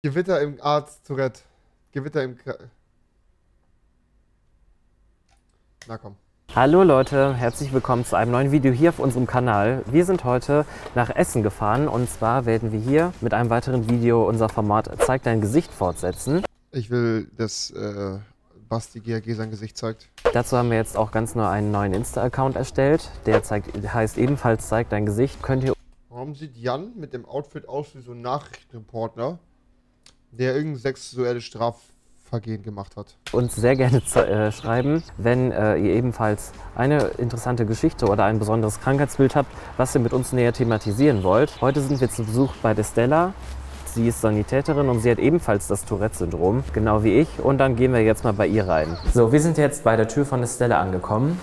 Gewitter im Arzt Tourette. Gewitter im. Na komm. Hallo Leute, herzlich willkommen zu einem neuen Video hier auf unserem Kanal. Wir sind heute nach Essen gefahren und zwar werden wir hier mit einem weiteren Video unser Format Zeig dein Gesicht fortsetzen. Ich will, dass äh, Basti GAG sein Gesicht zeigt. Dazu haben wir jetzt auch ganz neu einen neuen Insta-Account erstellt. Der zeigt, heißt ebenfalls Zeig dein Gesicht. Könnt ihr Warum sieht Jan mit dem Outfit aus wie so ein Nachrichtenreporter, der irgendein sexuelles Strafvergehen gemacht hat? uns sehr gerne äh, schreiben, wenn äh, ihr ebenfalls eine interessante Geschichte oder ein besonderes Krankheitsbild habt, was ihr mit uns näher thematisieren wollt. Heute sind wir zu Besuch bei der Stella. Sie ist Sanitäterin und sie hat ebenfalls das Tourette-Syndrom, genau wie ich. Und dann gehen wir jetzt mal bei ihr rein. So, wir sind jetzt bei der Tür von der Stella angekommen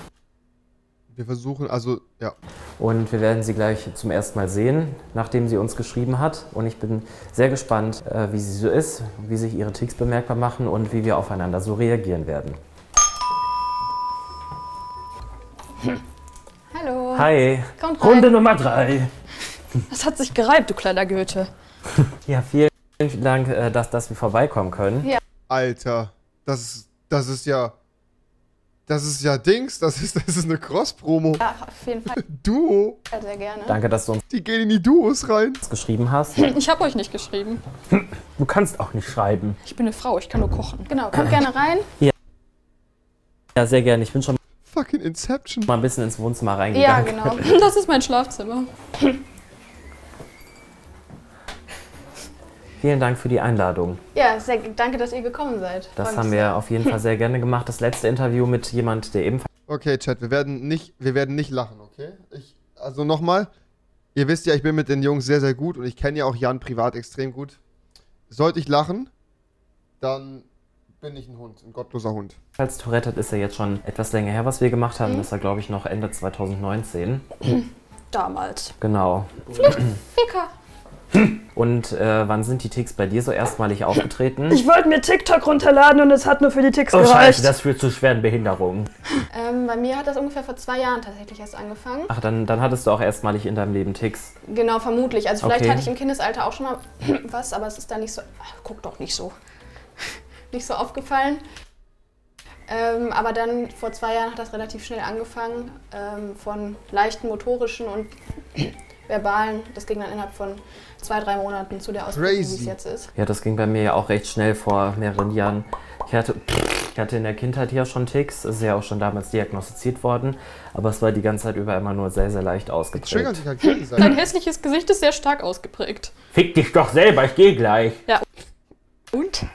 Wir versuchen, also, ja. und wir werden sie gleich zum ersten Mal sehen, nachdem sie uns geschrieben hat. Und ich bin sehr gespannt, äh, wie sie so ist, wie sich ihre Ticks bemerkbar machen und wie wir aufeinander so reagieren werden. Hallo. Hi! Kommt rein. Runde Nummer drei. Das hat sich gereibt, du kleiner Goethe. Ja, vielen Dank, äh, dass, dass wir vorbeikommen können. Alter, das ist, das ist ja. Das ist ja Dings, das ist, das ist eine Cross-Promo. Ja, auf jeden Fall Duo, sehr gerne. Danke, dass du uns die gehen in die Duos rein. geschrieben hast. Ich habe euch nicht geschrieben. Du kannst auch nicht schreiben. Ich bin eine Frau, ich kann nur kochen. Genau, kommt gerne rein. Ja, sehr gerne. Ich bin schon Fucking Inception. mal ein bisschen ins Wohnzimmer Ja, reingegangen. genau. Das ist mein Schlafzimmer. Vielen Dank für die Einladung. Ja, sehr, danke, dass ihr gekommen seid. Das Freut haben wir auf jeden Fall sehr gerne gemacht. Das letzte Interview mit jemand, der ebenfalls Okay, Chat, wir werden nicht, wir werden nicht lachen, okay? Ich, also nochmal, ihr wisst ja, ich bin mit den Jungs sehr, sehr gut und ich kenne ja auch Jan privat extrem gut. Sollte ich lachen, dann bin ich ein Hund, ein gottloser Hund. Tourette hat, ist ja jetzt schon etwas länger her, was wir gemacht Mhm. haben. Das war, glaube ich, noch Ende 2019. sehr. Damals. Genau. Ficker. Und äh, wann sind die Ticks bei dir so erstmalig aufgetreten? Ich wollte mir TikTok runterladen und es hat nur für die Ticks Oh gereicht. Scheiße, das führt zu schweren Behinderungen. Ähm, bei mir hat das ungefähr vor zwei Jahren tatsächlich erst angefangen. Ach, dann, dann hattest du auch erstmalig in deinem Leben Ticks. Genau, vermutlich. Also vielleicht Okay. hatte ich im Kindesalter auch schon mal was, aber es ist da nicht so. Ach, guck doch nicht so. nicht so aufgefallen. Ähm, aber dann vor zwei Jahren hat das relativ schnell angefangen. Ähm, von leichten motorischen und verbalen. Das ging dann innerhalb von zwei, drei Monaten zu der Ausbildung, wie es jetzt ist. Ja, das ging bei mir ja auch recht schnell vor mehreren Jahren. Ich hatte, ich hatte in der Kindheit ja schon Ticks, es ist ja auch schon damals diagnostiziert worden, aber es war die ganze Zeit über immer nur sehr, sehr leicht ausgeprägt. sich halt Dein hässliches Gesicht ist sehr stark ausgeprägt. Fick dich doch selber, ich gehe gleich. Und?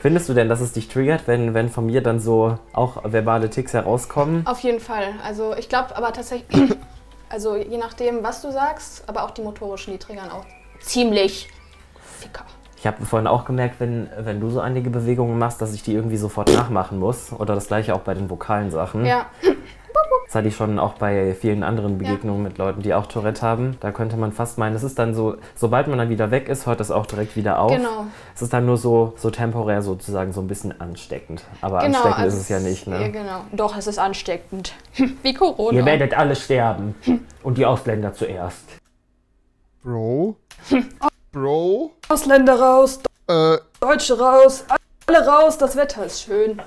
Findest du denn, dass es dich triggert, wenn, wenn von mir dann so auch verbale Ticks herauskommen? Auf jeden Fall. Also ich glaube aber tatsächlich, also je nachdem, was du sagst, aber auch die motorischen, die triggern auch ziemlich. Ficker. Ich habe vorhin auch gemerkt, wenn, wenn du so einige Bewegungen machst, dass ich die irgendwie sofort nachmachen muss. Oder das gleiche auch bei den vokalen Sachen. Ja, Das hatte ich schon auch bei vielen anderen Begegnungen mit Leuten, die auch Tourette haben. Da könnte man fast meinen, es ist dann so, sobald man dann wieder weg ist, hört das auch direkt wieder auf. genau. Es ist dann nur so, so temporär sozusagen so ein bisschen ansteckend. Aber genau ansteckend also ist es ja nicht, Ja, ne? genau. Doch, es ist ansteckend. Wie Corona. Ihr werdet alle sterben. Und die Ausländer zuerst. Bro. Bro. Ausländer raus, Äh, Deutsche raus, alle raus, das Wetter ist schön.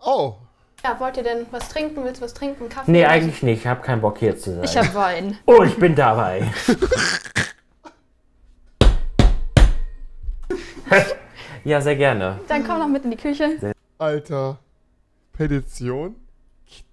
oh. Ja, wollt ihr denn was trinken? Willst du was trinken? Kaffee? Nee, eigentlich nicht. Ich habe keinen Bock hier zu sein. Ich hab Wein. oh, ich bin dabei. ja, sehr gerne. Dann komm noch mit in die Küche. Alter. Petition.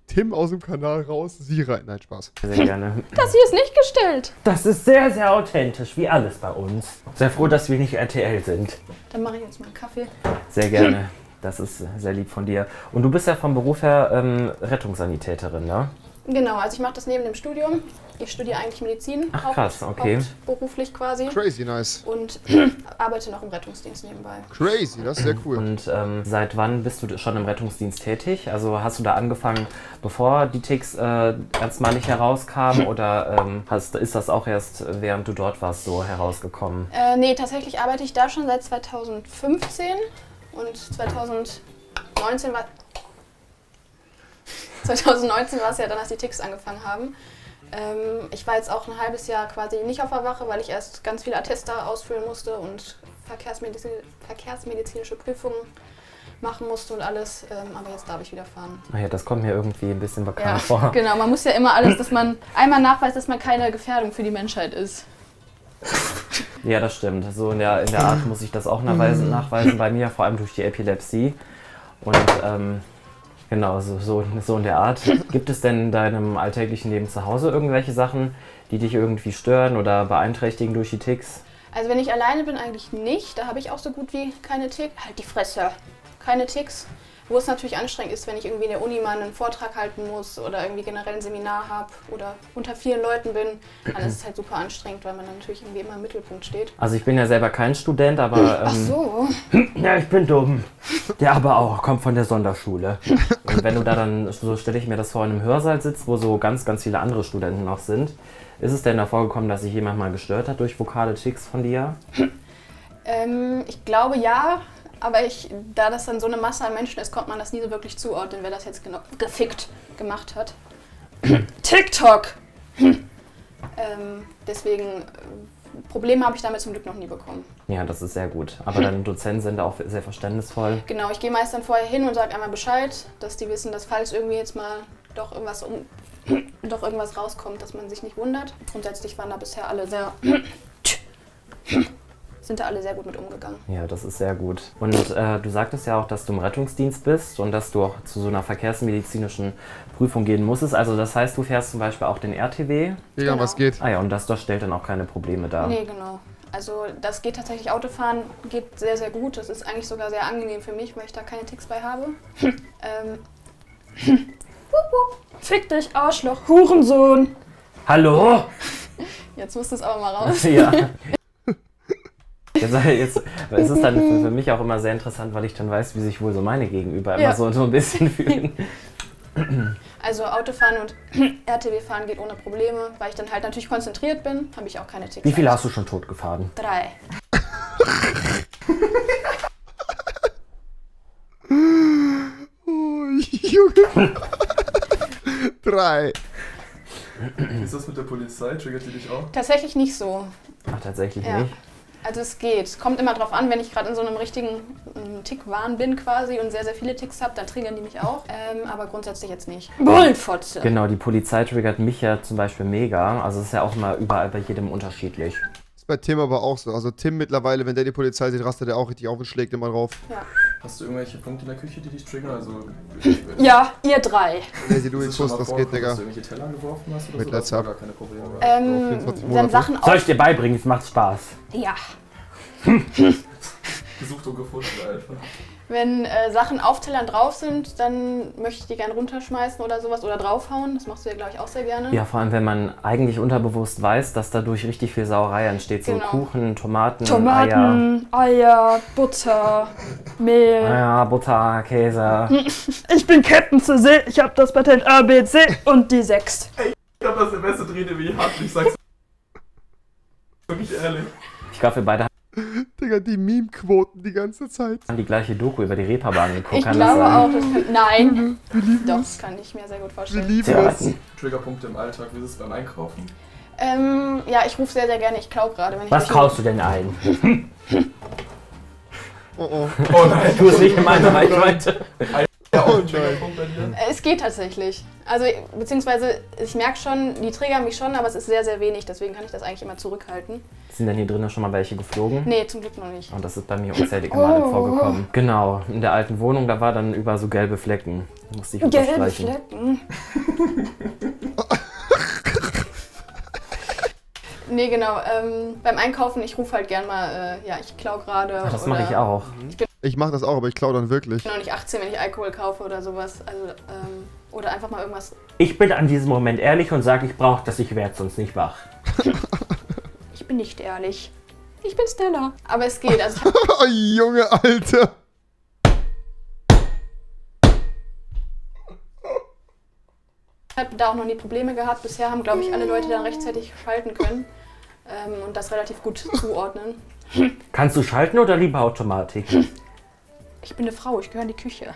Tim aus dem Kanal raus, sie rein. Nein, Spaß. Sehr gerne. Das hier ist nicht gestellt. Das ist sehr, sehr authentisch, wie alles bei uns. Sehr froh, dass wir nicht RTL sind. Dann mache ich jetzt mal einen Kaffee. Sehr gerne. Das ist sehr lieb von dir. Und du bist ja vom Beruf her ähm, Rettungssanitäterin, ne? Genau, also ich mache das neben dem Studium. Ich studiere eigentlich Medizin. Ach, krass, okay. Beruflich quasi. Crazy nice. Und arbeite noch im Rettungsdienst nebenbei. Crazy, das ist sehr cool. Und ähm, seit wann bist du schon im Rettungsdienst tätig? Also hast du da angefangen, bevor die Ticks äh, erstmalig herauskamen oder ähm, hast, ist das auch erst, während du dort warst, so herausgekommen? Äh, nee, tatsächlich arbeite ich da schon seit 2015 und 2019 war 2019 war es ja dann, als die Ticks angefangen haben. Ähm, ich war jetzt auch ein halbes Jahr quasi nicht auf der Wache, weil ich erst ganz viele Attester ausfüllen musste und Verkehrsmedizin, verkehrsmedizinische Prüfungen machen musste und alles. Ähm, aber jetzt darf ich wieder fahren. Naja, das kommt mir irgendwie ein bisschen bekannt Ja, vor. genau. Man muss ja immer alles, dass man einmal nachweist, dass man keine Gefährdung für die Menschheit ist. Ja, das stimmt. So in der, in der Art muss ich das auch nachweisen, nachweisen bei mir, vor allem durch die Epilepsie. Und ähm, genau, so, so, so in der Art. Gibt es denn in deinem alltäglichen Leben zu Hause irgendwelche Sachen, die dich irgendwie stören oder beeinträchtigen durch die Ticks? Also wenn ich alleine bin, eigentlich nicht. Da habe ich auch so gut wie keine Ticks. Halt die Fresse. Keine Ticks. Wo es natürlich anstrengend ist, wenn ich irgendwie in der Uni mal einen Vortrag halten muss oder irgendwie generell ein Seminar habe oder unter vielen Leuten bin, dann ist es halt super anstrengend, weil man dann natürlich irgendwie immer im Mittelpunkt steht. Also ich bin ja selber kein Student, aber Ach ähm, so. ja, ich bin dumm. Der aber auch, kommt von der Sonderschule. Und wenn du da dann, so stelle ich mir das vor, in einem Hörsaal sitzt, wo so ganz, ganz viele andere Studenten noch sind, ist es denn da vorgekommen, dass sich jemand mal gestört hat durch vokale Ticks von dir? Ähm, ich glaube ja, aber ich, da das dann so eine Masse an Menschen ist, konnte man das nie so wirklich zuordnen, wer das jetzt genau gefickt gemacht hat. TikTok! ähm, deswegen, Probleme habe ich damit zum Glück noch nie bekommen. Ja, das ist sehr gut. Aber deine Dozenten sind auch sehr verständnisvoll. Genau, ich gehe meist dann vorher hin und sage einmal Bescheid, dass die wissen, dass falls irgendwie jetzt mal doch irgendwas um doch irgendwas rauskommt, dass man sich nicht wundert. Grundsätzlich waren da bisher alle sehr sind da alle sehr gut mit umgegangen. Ja, das ist sehr gut. Und äh, du sagtest ja auch, dass du im Rettungsdienst bist und dass du auch zu so einer verkehrsmedizinischen Prüfung gehen musstest. Also das heißt, du fährst zum Beispiel auch den RTW. Digga, Genau. was geht? Ah ja, und das, das stellt dann auch keine Probleme dar. Nee, genau. Also das geht tatsächlich, Autofahren geht sehr, sehr gut. Das ist eigentlich sogar sehr angenehm für mich, weil ich da keine Ticks bei habe. ähm, Fick dich, Arschloch, Hurensohn. Hallo? jetzt musst du es aber mal raus. Ja. Jetzt, jetzt, es ist dann für, für mich auch immer sehr interessant, weil ich dann weiß, wie sich wohl so meine Gegenüber immer Ja. so, so ein bisschen fühlen. Also Autofahren und RTW-Fahren geht ohne Probleme, weil ich dann halt natürlich konzentriert bin, habe ich auch keine Ticks. Wie viele hast du schon totgefahren? Drei. Oh, Junge. Drei. Wie ist das mit der Polizei? Triggert die dich auch? Tatsächlich nicht so. Ach, tatsächlich Ja. nicht. Also es geht. Kommt immer drauf an, wenn ich gerade in so einem richtigen ähm, Tick-Wahn bin quasi und sehr, sehr viele Ticks habe, dann triggern die mich auch. Ähm, aber grundsätzlich jetzt nicht. Bullenfotze. Genau, die Polizei triggert mich ja zum Beispiel mega. Also es ist ja auch immer überall bei jedem unterschiedlich. Ist bei Tim aber auch so. Also Tim mittlerweile, wenn der die Polizei sieht, rastet er auch richtig auf und schlägt immer drauf. Ja. Hast du irgendwelche Punkte in der Küche, die dich triggern? Also, Ja, ihr drei. Lazy Louis was vorgekommen, geht, Digga? Dass du irgendwelche Teller geworfen hast oder Mit so? Das Letzter. gar keine Probleme. Ähm, 24 wenn Monate. Sachen Soll ich dir beibringen? Es macht Spaß. Ja. Gesucht und gefunden, Alter. Wenn äh, Sachen auf Tellern drauf sind, dann möchte ich die gerne runterschmeißen oder sowas oder draufhauen. Das machst du ja, glaube ich, auch sehr gerne. Ja, vor allem, wenn man eigentlich unterbewusst weiß, dass dadurch richtig viel Sauerei entsteht. So Genau. Kuchen, Tomaten, Eier. Tomaten, Eier, Butter, Mehl. Ja, Butter, Käse. Ich bin Captain zur See, ich habe das Patent ABC und die 6. Ich glaube, das ist der beste Dreh, wie ich hatte. Ich sag's wirklich ehrlich. Ich glaube, wir beide Digga, die Meme-Quoten die ganze Zeit. haben die gleiche Doku über die Reeperbahn geguckt. ich kann das glaube sein? auch, das kann... Nein. Doch, das kann ich mir sehr gut Wir vorstellen. lieben Ja. es. Triggerpunkte im Alltag, wie ist es beim Einkaufen? Ähm, ja, ich rufe sehr, sehr gerne. Ich klau gerade. wenn ich Was kaufst du denn ein? Oh oh. Oh nein! Du es nicht in meine Reichweite. Oh? Äh, Es geht tatsächlich. Also, beziehungsweise, ich merke schon, die triggern mich schon, aber es ist sehr, sehr wenig. Deswegen kann ich das eigentlich immer zurückhalten. Sind denn hier drinnen schon mal welche geflogen? Nee, zum Glück noch nicht. Und das ist bei mir unzählige Male Oh. vorgekommen. Genau, in der alten Wohnung, da war dann über so gelbe Flecken. Musste ich Gelbe. Flecken. Nee, genau. Ähm, beim Einkaufen, ich rufe halt gern mal, äh, ja, ich klau gerade. Ach, das mache ich auch. Ich mach das auch, aber ich klau dann wirklich. Ich bin noch nicht 18, wenn ich Alkohol kaufe oder sowas. Also, ähm, oder einfach mal irgendwas. Ich bin an diesem Moment ehrlich und sage, ich brauche das, ich werde sonst nicht wach. Ich bin nicht ehrlich. Ich bin Stella. Aber es geht. Also, ich hab, Oh, Junge, Alter. habe da auch noch nie Probleme gehabt. Bisher haben, glaube ich, alle Leute dann rechtzeitig schalten können ähm, und das relativ gut zuordnen. Kannst du schalten oder lieber Automatik? Ich bin eine Frau, ich gehöre in die Küche.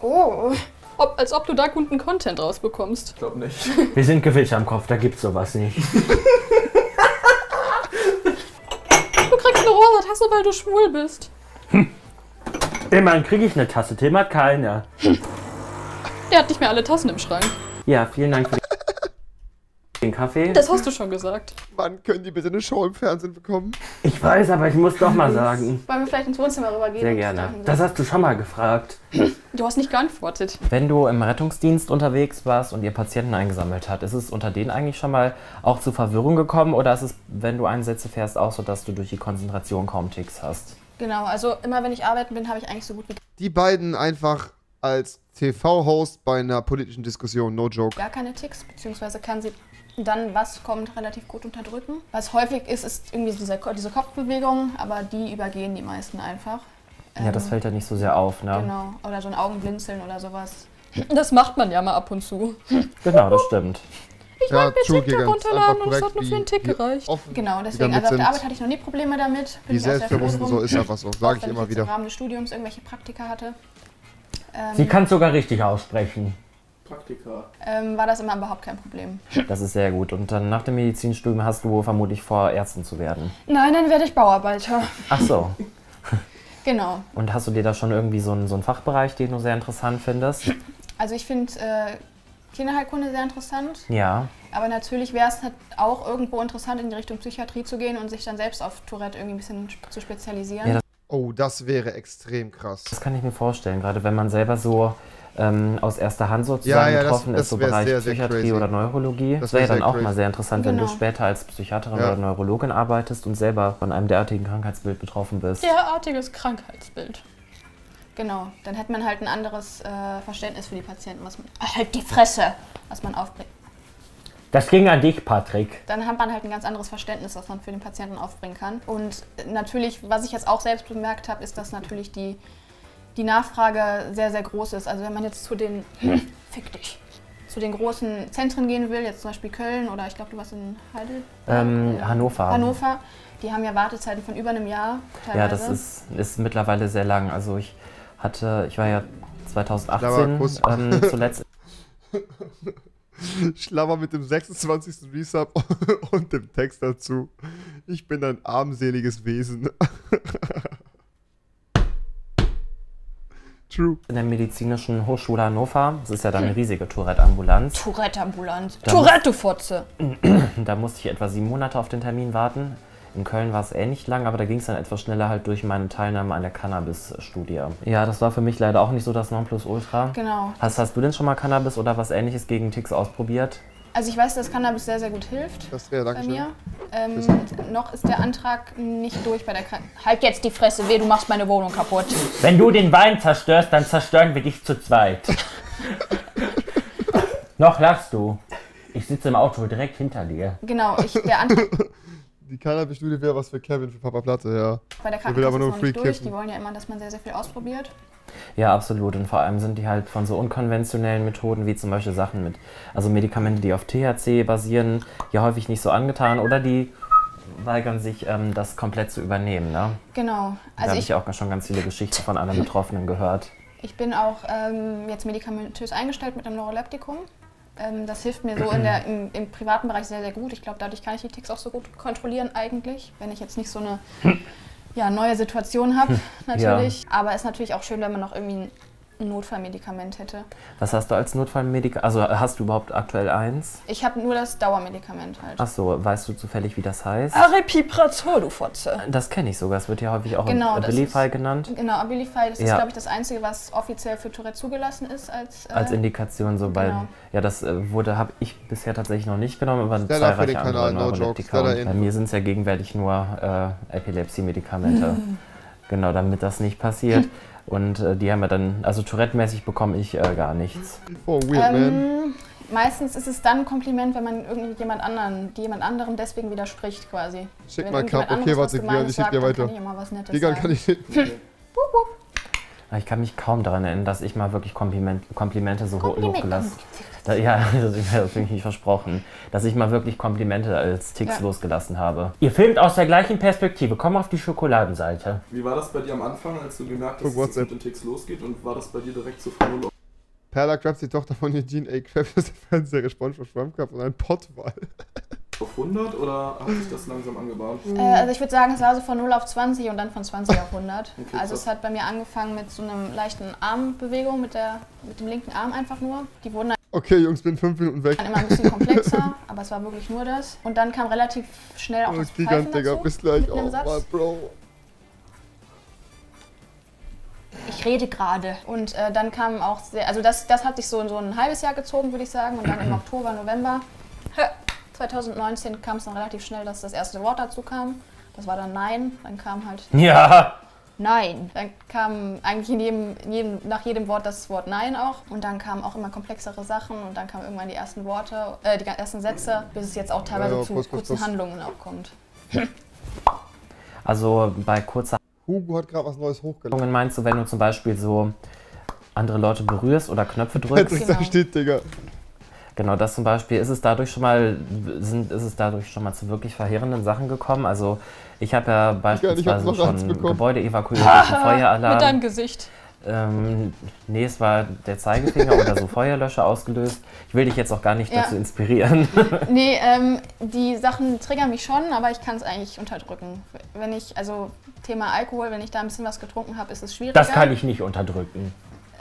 Oh. Ob, als ob du da guten Content rausbekommst. Ich glaube nicht. Wir sind Gewillt am Kopf, da gibt's sowas nicht. Du kriegst eine rosa Tasse, weil du schwul bist. Immerhin kriege ich eine Tasse, Tim hat keine. Der hat nicht mehr alle Tassen im Schrank. Ja, vielen Dank für den Kaffee. Das hast du schon gesagt. Wann können die bitte eine Show im Fernsehen bekommen? Ich weiß, aber ich muss doch mal sagen. Wollen wir vielleicht ins Wohnzimmer rübergehen? Sehr gerne. Das hast du schon mal gefragt. Du hast nicht geantwortet. Wenn du im Rettungsdienst unterwegs warst und ihr Patienten eingesammelt hat, ist es unter denen eigentlich schon mal auch zu Verwirrung gekommen oder ist es, wenn du Einsätze fährst, auch so, dass du durch die Konzentration kaum Ticks hast? Genau, also immer wenn ich arbeiten bin, habe ich eigentlich so gut wie Die beiden einfach als TV-Host bei einer politischen Diskussion, no joke. gar keine Ticks, beziehungsweise kann sie dann, was kommt, relativ gut unterdrücken. Was häufig ist, ist irgendwie diese, diese Kopfbewegung, aber die übergehen die meisten einfach. Ja, das Ähm, fällt ja nicht so sehr auf, ne? Genau, oder so ein Augenblinzeln oder sowas. Das macht man ja mal ab und zu. Genau, das stimmt. Ich Ja, wollte mir TikTok runterladen und es hat nur für einen Tick gereicht. Genau, die deswegen, also auf der. Arbeit hatte ich noch nie Probleme damit. Wie ich auch sehr selbstbewusst froh und so ist einfach so, sage ich immer wieder. im Rahmen des Studiums irgendwelche Praktika hatte, ähm, Sie kann sogar richtig aussprechen. Praktika. ähm, war das immer überhaupt kein Problem. Das ist sehr gut. Und dann nach dem Medizinstudium hast du vermutlich vor, Ärztin zu werden. Nein, dann werde ich Bauarbeiter. Ach so. Genau. Und hast du dir da schon irgendwie so einen, so einen Fachbereich, den du sehr interessant findest? Also ich finde äh, Kinderheilkunde sehr interessant, Ja. aber natürlich wäre es halt auch irgendwo interessant, in die Richtung Psychiatrie zu gehen und sich dann selbst auf Tourette irgendwie ein bisschen zu spezialisieren. Ja, das- Oh, das wäre extrem krass. Das kann ich mir vorstellen, gerade wenn man selber so ähm, aus erster Hand sozusagen Ja, ja, das- betroffen das ist, so Bereich sehr, sehr Psychiatrie crazy. oder Neurologie. Das Das wäre wär dann auch crazy. mal sehr interessant, wenn du Genau. später als Psychiaterin Ja. oder Neurologin arbeitest und selber von einem derartigen Krankheitsbild betroffen bist. Derartiges Krankheitsbild. Genau, dann hätte man halt ein anderes äh, Verständnis für die Patienten, was man. Halt die Fresse! Was man aufbringt. Das ging an dich, Patrick. Dann hat man halt ein ganz anderes Verständnis, was man für den Patienten aufbringen kann. Und natürlich, was ich jetzt auch selbst bemerkt habe, ist, dass natürlich die, die Nachfrage sehr, sehr groß ist. Also wenn man jetzt zu den, fick dich, zu den großen Zentren gehen will, jetzt zum Beispiel Köln oder ich glaube, du warst in Heidelberg? Ähm, Hannover. Hannover, die haben ja Wartezeiten von über einem Jahr teilweise. Ja, das ist, ist mittlerweile sehr lang. Also ich hatte, ich war ja 2018 Kuss. ähm, zuletzt Schlammer mit dem 26. Resub und dem Text dazu. Ich bin ein armseliges Wesen. True. in der medizinischen Hochschule Hannover. Das ist ja dann eine riesige Tourette-Ambulanz. Tourette-ambulant. Da Tourette, du Fotze. Da musste ich etwa sieben Monate auf den Termin warten. In Köln war es ähnlich lang, aber da ging es dann etwas schneller halt durch meine Teilnahme an der Cannabis-Studie. Ja, das war für mich leider auch nicht so das Nonplusultra. Genau. Hast, hast du denn schon mal Cannabis oder was ähnliches gegen Ticks ausprobiert? Also ich weiß, dass Cannabis sehr, sehr gut hilft. Das wäre bei Dankeschön. mir. Ähm, noch ist der Antrag nicht durch bei der Kranken. Halt jetzt die Fresse, weh, du machst meine Wohnung kaputt. Wenn du den Wein zerstörst, dann zerstören wir dich zu zweit. Noch lachst du. Ich sitze im Auto direkt hinter dir. Genau, ich, der Antrag Die Cannabis-Studie wäre was für Kevin, für Papa Platte, ja. bei der Krankenkasse ist noch nicht durch. kiffen. Die wollen ja immer, dass man sehr, sehr viel ausprobiert. Ja, absolut. Und vor allem sind die halt von so unkonventionellen Methoden wie zum Beispiel Sachen mit, also Medikamente, die auf THC basieren, ja häufig nicht so angetan oder die weigern sich, ähm, das komplett zu übernehmen. Ne? Genau. da Also habe ich, ich auch schon ganz viele Geschichten von anderen Betroffenen gehört. ich bin auch ähm, jetzt medikamentös eingestellt mit einem Neuroleptikum. Ähm, das hilft mir so in der, im, im privaten Bereich sehr, sehr gut. Ich glaube, dadurch kann ich die Ticks auch so gut kontrollieren eigentlich, wenn ich jetzt nicht so eine ja, neue Situation habe, natürlich. Aber es ist natürlich auch schön, wenn man noch irgendwie ein Notfallmedikament hätte. Was hast du als Notfallmedikament? Also hast du überhaupt aktuell eins? Ich habe nur das Dauermedikament halt. Ach so, weißt du zufällig, wie das heißt? Aripiprazol, du Fotze. Das kenne ich sogar. Es wird ja häufig auch Genau, Abilify ist- genannt. Genau, Abilify, das ist, Ja. glaube ich, das Einzige, was offiziell für Tourette zugelassen ist als, äh, Als Indikation so, weil genau. ja das äh, wurde habe ich bisher tatsächlich noch nicht genommen, aber Stella für zahlreiche Kanal, andere no. Stella Und Bei mir sind es ja gegenwärtig nur äh, Epilepsie-Medikamente. genau, damit das nicht passiert. Und äh, die haben wir dann, also Tourette-mäßig bekomme ich äh, gar nichts. Oh, weird, man. ähm, meistens ist es dann ein Kompliment, wenn man irgendjemand anderen, die jemand anderem deswegen widerspricht quasi. Schick wenn mal Cup. Okay, was warte, Gigan, Gemeines ich schick sagt, dir dann weiter. Kann ich immer was Nettes sagen. kann ich nicht. Aber Ich kann mich kaum daran erinnern, dass ich mal wirklich Kompliment, Komplimente so Kompliment. losgelassen da, Ja, das habe ich mir nicht versprochen. Dass ich mal wirklich Komplimente als Ticks Ja. losgelassen habe. Ihr filmt aus der gleichen Perspektive. Komm auf die Schokoladenseite. Wie war das bei dir am Anfang, als du gemerkt hast, dass es mit den Ticks losgeht? Und war das bei dir direkt so von null auf Perla Krabs, die Tochter von Eugene A. Krabs, ist der Fernsehserie SpongeBob Schwammkopf und ein Pottwall. auf 100 oder hat sich das langsam angebahnt? Äh, also ich würde sagen, es war so von 0 auf 20 und dann von 20 auf 100. Okay, also es hat bei mir angefangen mit so einer leichten Armbewegung mit, der, mit dem linken Arm einfach nur. Die wurden Okay, Jungs, bin fünf Minuten weg. dann immer ein bisschen komplexer, aber es war wirklich nur das. Und dann kam relativ schnell auch Oh, das Gigant, Pfeifen Digga, dazu, bis gleich. Oh, Satz. Mann, Bro. Ich rede gerade. Und äh, dann kam auch sehr, also das, das hat sich so, so ein halbes Jahr gezogen, würde ich sagen. Und dann im Oktober, November 2019 kam es dann relativ schnell, dass das erste Wort dazu kam. Das war dann Nein. Dann kam halt Ja. Nein. Dann kam eigentlich in jedem, in jedem, nach jedem Wort das Wort Nein auch. Und dann kamen auch immer komplexere Sachen und dann kamen irgendwann die ersten Worte, äh, die ersten Sätze, bis es jetzt auch teilweise Ja, ja, zu Prost, kurzen Prost. Handlungen auch kommt. Also bei kurzer Hugo hat gerade was Neues hochgeladen. Handlungen meinst du, wenn du zum Beispiel so andere Leute berührst oder Knöpfe drückst? es da Genau. steht, Digga. Genau, das zum Beispiel ist es dadurch schon mal, sind, ist es dadurch schon mal zu wirklich verheerenden Sachen gekommen. Also ich habe ja beispielsweise noch Angst schon. Gebäude evakuiert durch einen Mit Feueralarm. deinem Gesicht. Ähm, nee, es war der Zeigefinger oder so Feuerlöscher ausgelöst. Ich will dich jetzt auch gar nicht Ja. dazu inspirieren. Nee, ähm, die Sachen triggern mich schon, aber ich kann es eigentlich unterdrücken. Wenn ich, also Thema Alkohol, wenn ich da ein bisschen was getrunken habe, ist es schwieriger. Das kann ich nicht unterdrücken.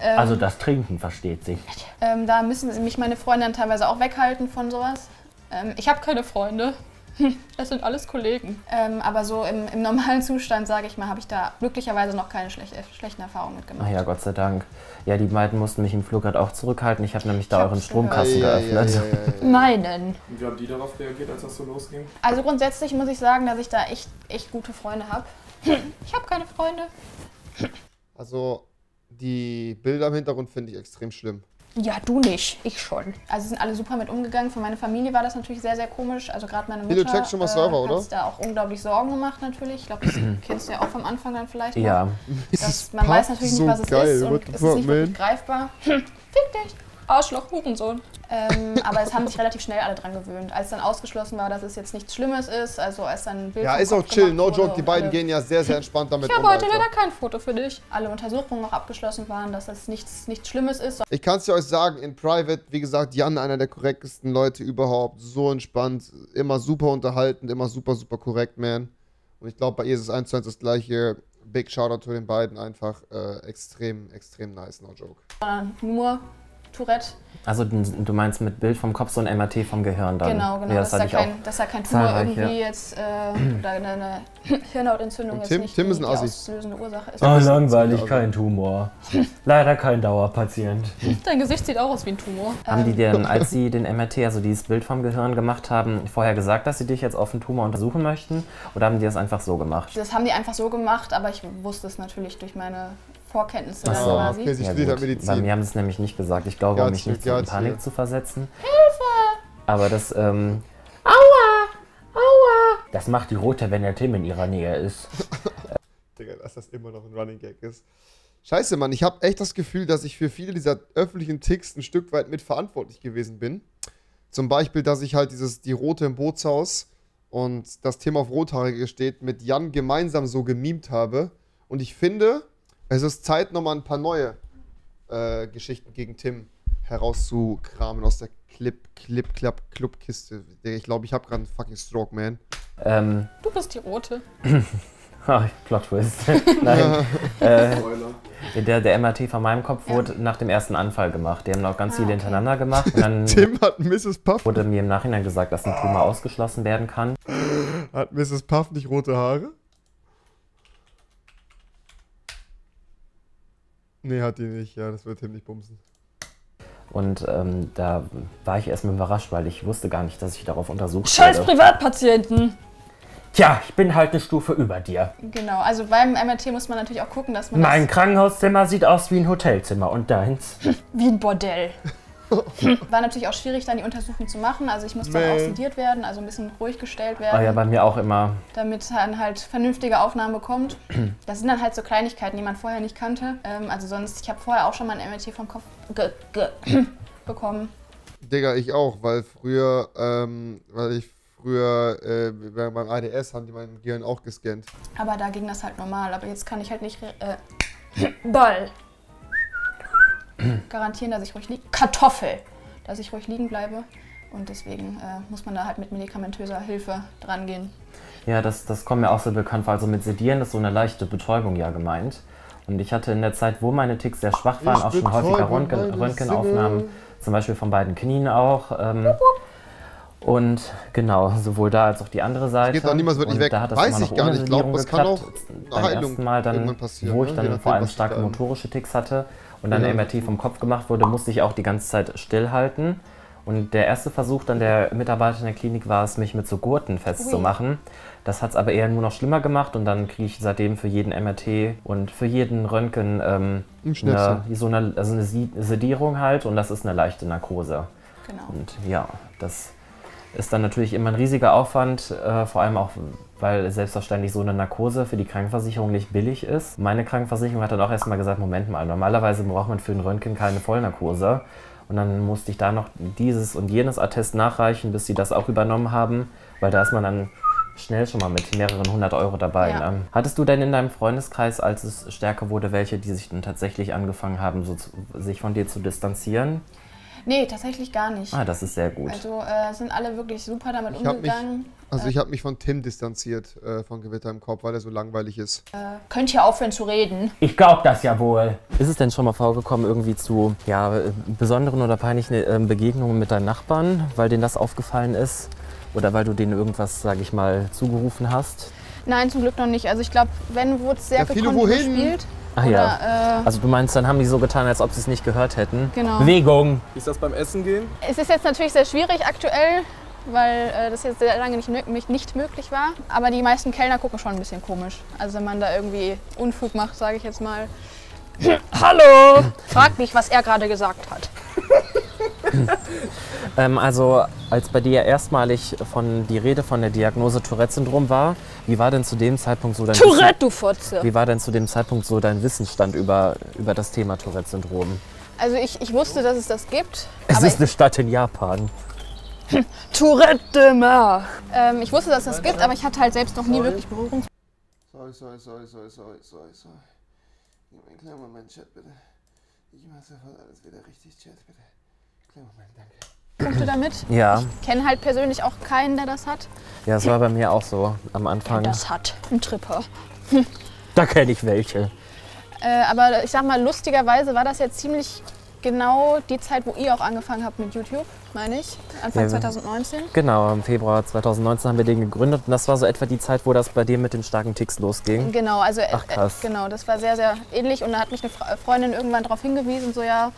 Ähm, Also das Trinken versteht sich. ähm, da müssen mich meine Freunde dann teilweise auch weghalten von sowas. Ähm, ich habe keine Freunde. Das sind alles Kollegen. Ähm, aber so im, im normalen Zustand, sage ich mal, habe ich da glücklicherweise noch keine schlechte, schlechten Erfahrungen mitgemacht. Ach ja, Gott sei Dank. Ja, die beiden mussten mich im Flug gerade auch zurückhalten. Ich habe nämlich da Ich euren Stromkasten Ja, ja, geöffnet. ja, ja, ja. Meinen. Und wie haben die darauf reagiert, als das so losging? Also grundsätzlich muss ich sagen, dass ich da echt, echt gute Freunde habe. Ich habe keine Freunde. Also, die Bilder im Hintergrund finde ich extrem schlimm. Ja, du nicht. Ich schon. Also sie sind alle super mit umgegangen. Für meine Familie war das natürlich sehr, sehr komisch. Also gerade meine du Mutter checkst schon mal Server, hat oder? sich da auch unglaublich Sorgen gemacht natürlich. Ich glaube, das kennst du ja auch vom Anfang dann vielleicht noch. Ja, Das, man weiß natürlich nicht, was es ist und es ist nicht wirklich greifbar. Fick dich. Arschloch, Hurensohn. Ähm, aber es haben sich relativ schnell alle dran gewöhnt. Als dann ausgeschlossen war, dass es jetzt nichts Schlimmes ist, also als dann ein Bild Ja, ist auch chill, no joke. Die beiden alle- gehen ja sehr, sehr entspannt damit Ich um. habe heute leider kein Foto für dich. Alle Untersuchungen auch abgeschlossen waren, dass es nichts, nichts Schlimmes ist. Ich kann es dir euch sagen, in Private, wie gesagt, Jan, einer der korrektesten Leute überhaupt. So entspannt, immer super unterhaltend, immer super, super korrekt, man. Und ich glaube, bei ihr ist es eins zu eins das gleiche. Big Shoutout zu den beiden, einfach äh, extrem, extrem nice, no joke. sondern nur Tourette. also du meinst mit Bild vom Kopf so ein MRT vom Gehirn dann? Genau, genau. Ja, dass, das da ich auch. kein, dass da kein Tumor zahlreich, irgendwie jetzt äh, oder eine, eine Hirnhautentzündung Und jetzt Tim- nicht Tim ist ein die auslösende Ursache ist. Oh, langweilig, kein Tumor. Leider kein Dauerpatient. Dein Gesicht sieht auch aus wie ein Tumor. Haben die Ähm, denn, als sie den MRT, also dieses Bild vom Gehirn gemacht haben, vorher gesagt, dass sie dich jetzt auf den Tumor untersuchen möchten? Oder haben die das einfach so gemacht? das haben die einfach so gemacht, aber ich wusste es natürlich durch meine Vorkenntnisse Ach so. quasi. Okay, sie Ja, studiert gut. Bei Medizin. mir haben sie es nämlich nicht gesagt. Ich glaube, um mich nicht in Panik zu versetzen. Hilfe! Aber das, ähm. Aua! Aua! Das macht die Rote, wenn der Tim in ihrer Nähe ist. Digga, dass das immer noch ein Running Gag ist. Scheiße, Mann, ich habe echt das Gefühl, dass ich für viele dieser öffentlichen Ticks ein Stück weit mitverantwortlich gewesen bin. Zum Beispiel, dass ich halt dieses Die Rote im Bootshaus und das Thema auf Rothaarige steht, mit Jan gemeinsam so gemimt habe. Und ich finde, es ist Zeit, nochmal ein paar neue äh, Geschichten gegen Tim herauszukramen aus der Clip, Clip, Clap, Clubkiste. Ich glaube, ich habe gerade einen fucking Stroke, man. Ähm. Du bist die Rote. Ah, Plot Twist. Nein. äh, Spoiler. der, der MRT von meinem Kopf wurde nach dem ersten Anfall gemacht. Die haben noch ganz Ah, viele okay. hintereinander gemacht. Und dann Tim hat Mrs. Puff. wurde mir im Nachhinein gesagt, dass ein Tumor ausgeschlossen werden kann. Hat Mrs. Puff nicht rote Haare? Nee, hat die nicht. Ja, das wird Tim nicht bumsen. Und ähm, da war ich erstmal überrascht, weil ich wusste gar nicht, dass ich darauf untersucht Scheiß werde. Privatpatienten! Tja, ich bin halt eine Stufe über dir. Genau, also beim MRT muss man natürlich auch gucken, dass man Mein Krankenhauszimmer sieht aus wie ein Hotelzimmer und deins? Wie ein Bordell. war natürlich auch schwierig, dann die Untersuchung zu machen. Also ich musste dann auch Nee. sediert werden, also ein bisschen ruhig gestellt Oh werden. ja, bei mir auch immer. damit man halt vernünftige Aufnahmen bekommt. Das sind dann halt so Kleinigkeiten, die man vorher nicht kannte. Ähm, also sonst, ich habe vorher auch schon mal ein MRT vom Kopf bekommen. Digga, ich auch, weil früher, ähm, weil ich früher äh, bei- beim ADS haben die mein Gehirn auch gescannt. Aber da ging das halt normal. Aber jetzt kann ich halt nicht äh, Ball. Garantieren, dass ich ruhig liegen. Kartoffel! Dass ich ruhig liegen bleibe Und deswegen äh, muss man da halt mit medikamentöser Hilfe dran gehen. Ja, das, das kommt mir auch so bekannt vor. Also mit Sedieren ist so eine leichte Betäubung ja gemeint. Und ich hatte in der Zeit, wo meine Ticks sehr schwach waren, Ich auch schon häufiger Röntgen, Röntgenaufnahmen, zum Beispiel von beiden Knien auch. Ähm, und genau, sowohl da als auch die andere Seite. geht auch niemals wirklich und weg. Da hat das Weiß immer ich noch gar ohne nicht. Ich glaub, Sedierung das kann geklappt. auch Beim Heilung ersten Mal dann, wo ich ne? dann vor allem starke motorische Ticks hatte und dann der MRT vom Kopf gemacht wurde, musste ich auch die ganze Zeit stillhalten. Und der erste Versuch dann der Mitarbeiter in der Klinik war es, mich mit so Gurten festzumachen. Das hat es aber eher nur noch schlimmer gemacht und dann kriege ich seitdem für jeden MRT und für jeden Röntgen ähm, eine, so eine, also eine Sedierung halt und das ist eine leichte Narkose. Genau. Und ja, das ist dann natürlich immer ein riesiger Aufwand, äh, vor allem auch, weil selbstverständlich so eine Narkose für die Krankenversicherung nicht billig ist. Meine Krankenversicherung hat dann auch erstmal gesagt, Moment mal, normalerweise braucht man für ein Röntgen keine Vollnarkose. Und dann musste ich da noch dieses und jenes Attest nachreichen, bis sie das auch übernommen haben, weil da ist man dann schnell schon mal mit mehreren hundert Euro dabei. Ja. Ne? Hattest du denn in deinem Freundeskreis, als es stärker wurde, welche, die sich dann tatsächlich angefangen haben, so zu, sich von dir zu distanzieren? Nee, tatsächlich gar nicht. Ah, das ist sehr gut. Also äh, sind alle wirklich super damit Ich hab mich- umgegangen. Also ich habe mich von Tim distanziert, äh, von Gewitter im Kopf, weil er so langweilig ist. Könnt ihr aufhören zu reden? Ich glaub das ja wohl. Ist es denn schon mal vorgekommen, irgendwie zu ja, äh, besonderen oder peinlichen äh, Begegnungen mit deinen Nachbarn, weil denen das aufgefallen ist? Oder weil du denen irgendwas, sag ich mal, zugerufen hast? Nein, zum Glück noch nicht. Also ich glaube, wenn wurde es sehr Ja, gekonnt wohin? gespielt. Ah Oder, ja. äh, Also du meinst, dann haben die so getan, als ob sie es nicht gehört hätten? Genau. Bewegung! Wie ist das beim Essen gehen? Es ist jetzt natürlich sehr schwierig aktuell, weil äh, das jetzt sehr lange nicht, nicht möglich war. Aber die meisten Kellner gucken schon ein bisschen komisch. Also wenn man da irgendwie Unfug macht, sage ich jetzt mal. Hallo! Fragt mich, was er gerade gesagt hat. Ähm, also als bei dir erstmalig von die Rede von der Diagnose Tourette-Syndrom war, wie war denn zu dem Zeitpunkt so dein Tourette, du Fotze! Wie war denn zu dem Zeitpunkt so dein Wissensstand über, über das Thema Tourette-Syndrom? Also ich, ich wusste, dass es das gibt. Es aber ist eine Stadt in Japan. Tourette de Mer! ähm, ich wusste, dass es das gibt, aber ich hatte halt selbst noch nie wirklich Berührungs... Sorry, sorry, sorry, sorry, sorry, sorry, sorry. Gib mir einen kleinen Moment, Chat, bitte. Ich mach sofort alles wieder richtig, Chat, bitte. Danke. Punkte damit. Ja, Ich kenne halt persönlich auch keinen, der das hat. ja, es war bei mir auch so am Anfang. Das hat. Ein Tripper. Da kenne ich welche. Äh, aber ich sag mal, lustigerweise war das jetzt ziemlich genau die Zeit, wo ihr auch angefangen habt mit YouTube, meine ich. Anfang Ja, 2019. Genau, im Februar 2019 haben wir den gegründet und das war so etwa die Zeit, wo das bei dir mit den starken Ticks losging. Genau, also äh, Ach, krass. Äh, genau, das war sehr, sehr ähnlich. Und da hat mich eine Fre- Freundin irgendwann darauf hingewiesen, so ja,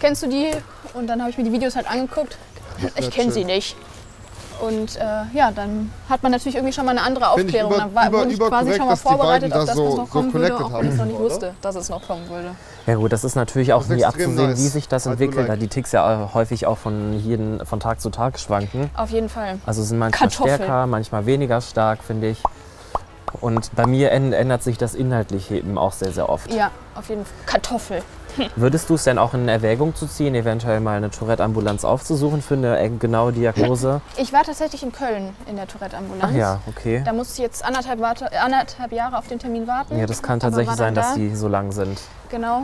kennst du die? Und dann habe ich mir die Videos halt angeguckt. Ich kenne sie nicht. Und äh, ja, dann hat man natürlich irgendwie schon mal eine andere Aufklärung. über- dann war, über- wurde ich quasi überkorrekt, schon mal dass die vorbereitet auf da das, was so- noch so kommen würde, connected auch wenn ich es noch nicht wusste, dass es noch kommen würde. Ja gut, das ist natürlich auch Das nie abzusehen, nice. wie sich das entwickelt, da die Ticks ja häufig auch von, jeden, von Tag zu Tag schwanken. Auf jeden Fall. Also sind manchmal Kartoffel. stärker, manchmal weniger stark, finde ich. Und bei mir änd- ändert sich das Inhaltliche eben auch sehr, sehr oft. Ja, auf jeden Fall. Kartoffel. Würdest du es denn auch in Erwägung zu ziehen, eventuell mal eine Tourette-Ambulanz aufzusuchen für eine äh, genaue Diagnose? Ich war tatsächlich in Köln in der Tourette-Ambulanz. Ach ja, okay. Da musste ich jetzt anderthalb, warte, anderthalb Jahre auf den Termin warten. Ja, das kann tatsächlich sein, dann dass da. die so lang sind. Genau.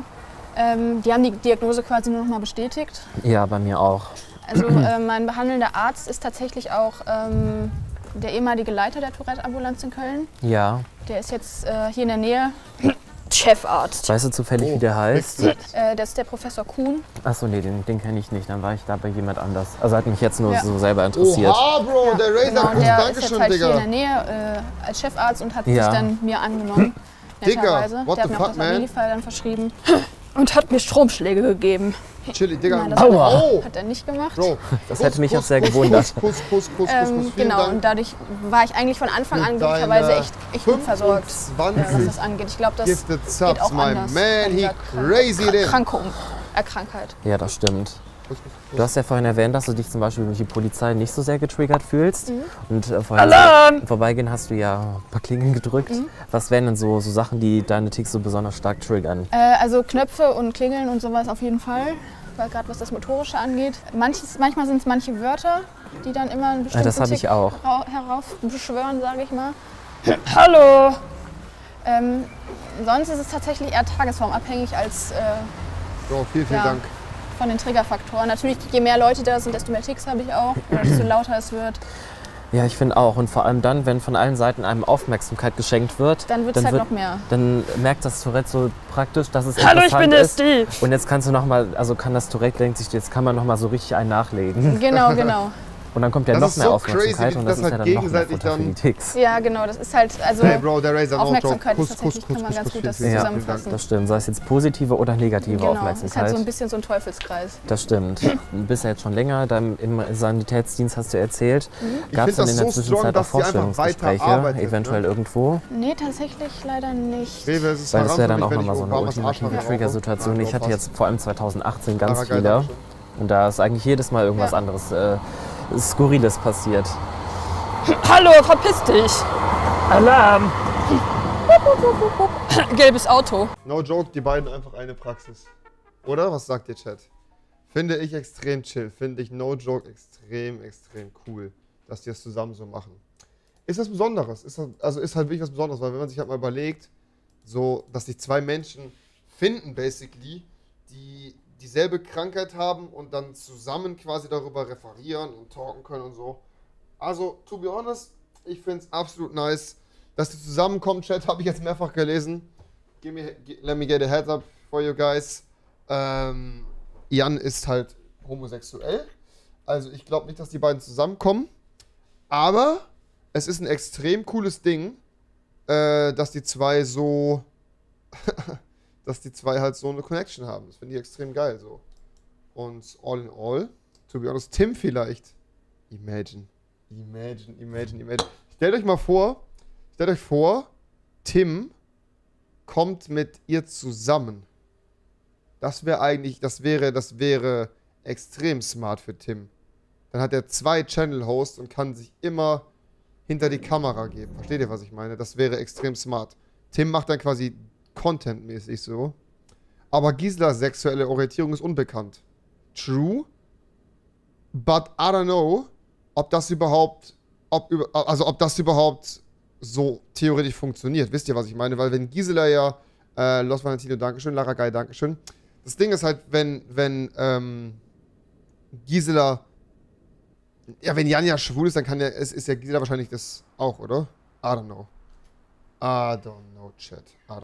Ähm, die haben die Diagnose quasi nur noch mal bestätigt. Ja, bei mir auch. Also äh, mein behandelnder Arzt ist tatsächlich auch ähm, der ehemalige Leiter der Tourette-Ambulanz in Köln. Ja. Der ist jetzt äh, hier in der Nähe Chefarzt. Weißt du zufällig, wie der heißt? Äh, das ist der Professor Kuhn. Achso, nee, den, den kenne ich nicht. Dann war ich da bei jemand anders. Also hat mich jetzt nur Ja. so selber interessiert. Oha, Bro, der Razer Genau, Kuss, der ist jetzt Dankeschön, halt hier in der Digga. Nähe äh, als Chefarzt und hat Ja. sich dann mir angenommen. Digga, what der hat mir auch fuck, das man? Abilify dann verschrieben. Und hat mir Stromschläge gegeben. Chili, Digga. Nein, das Aua. Oh, hat er nicht gemacht. Bro. Das Kuss, hätte mich Kuss, auch sehr gewundert. Kuss, Kuss, Kuss, Kuss, Kuss, Ähm, genau, und Dank. dadurch war ich eigentlich von Anfang an glücklicherweise echt, echt gut versorgt, was 25 das angeht. Ich glaube, das geht subs, auch my anders. man, he crazy Krank- then. Krankung, äh, Krankheit. Ja, das stimmt. Du hast ja vorhin erwähnt, dass du dich zum Beispiel durch die Polizei nicht so sehr getriggert fühlst. Mhm. Und äh, vorhin Alarm! vorbeigehen hast du ja ein paar Klingeln gedrückt. Mhm. Was wären denn so, so Sachen, die deine Ticks so besonders stark triggern? Äh, also Knöpfe und Klingeln und sowas auf jeden Fall, weil gerade was das Motorische angeht. Manches, manchmal sind es manche Wörter, die dann immer einen Ja, bestimmten das habe ich Tick auch. hera- heraufbeschwören, sage ich mal. Hallo! Ähm, sonst ist es tatsächlich eher tagesformabhängig als äh, Bro, vielen, vielen Ja. Dank. Von den Triggerfaktoren. Natürlich, je mehr Leute da sind, desto mehr Ticks habe ich auch. Oder desto lauter es wird. Ja, ich finde auch. Und vor allem dann, wenn von allen Seiten einem Aufmerksamkeit geschenkt wird, Dann wird es halt noch mehr. dann merkt das Tourette so praktisch, dass es Hallo, ich bin der ist. Steve. Und jetzt kannst du noch mal, also kann das Tourette denkt sich, jetzt kann man noch mal so richtig einen nachlegen. Genau, genau. Und dann kommt ja Das noch ist mehr so Aufmerksamkeit crazy, und das das ist ja halt dann noch mehr gegenseitig Futter für dann- die Ticks. Ja, genau. Das ist halt, also Hey Bro, der joke. Aufmerksamkeit Kuss, ist Kuss, tatsächlich, Kuss, kann man Kuss, ganz Kuss, gut das vielen zusammenfassen. Das stimmt, sei es jetzt positive oder negative genau. Ist Aufmerksamkeit. halt so ein bisschen so ein Teufelskreis. Das stimmt. Du bist ja jetzt schon länger dann im Sanitätsdienst, hast du erzählt. Ich Gab es dann in der so Zwischenzeit strong, auch Vorstellungsgespräche, weiterarbeitet, eventuell ne? irgendwo? Nee, tatsächlich leider nicht. Rewe, es ist Weil das wäre haram dann für auch nochmal so eine ultimative Trigger-Situation. Ich hatte jetzt vor allem 2018 ganz viele. Und da ist eigentlich jedes Mal irgendwas Ja. anderes äh, Skurriles passiert. Hallo, verpiss dich. Alarm. Gelbes Auto. No joke, die beiden einfach eine Praxis. Oder? Was sagt ihr, Chat? Finde ich extrem chill. Finde ich no joke extrem, extrem cool, dass die das zusammen so machen. Ist was Besonderes. Ist das, also ist halt wirklich was Besonderes, weil wenn man sich halt mal überlegt, so, dass sich zwei Menschen finden, basically, die dieselbe Krankheit haben und dann zusammen quasi darüber referieren und talken können und so. Also, to be honest, ich finde es absolut nice, dass die zusammenkommen. Chat habe ich jetzt mehrfach gelesen. Give me, let me get a heads up for you guys. Ähm, Jan ist halt homosexuell. Also ich glaube nicht, dass die beiden zusammenkommen. Aber es ist ein extrem cooles Ding, äh, dass die zwei so, dass die zwei halt so eine Connection haben. Das finde ich extrem geil so. Und all in all, to be honest, Tim vielleicht. Imagine, imagine, imagine, imagine. Stellt euch mal vor, stellt euch vor, Tim kommt mit ihr zusammen. Das wäre eigentlich, das wäre, das wäre extrem smart für Tim. Dann hat er zwei Channel-Hosts und kann sich immer hinter die Kamera geben. Versteht ihr, was ich meine? Das wäre extrem smart. Tim macht dann quasi contentmäßig so. Aber Gislas sexuelle Orientierung ist unbekannt. True. But I don't know, ob das überhaupt, ob, also ob das überhaupt so theoretisch funktioniert. Wisst ihr, was ich meine? Weil wenn Gisela ja, äh, Los Valentino, Dankeschön, Lara Guy, Dankeschön. Das Ding ist halt, wenn, wenn, ähm, Gisela, ja, wenn Jan ja schwul ist, dann kann ja, ist, ist ja Gisela wahrscheinlich das auch, oder? I don't know. I don't know, Chat. I don't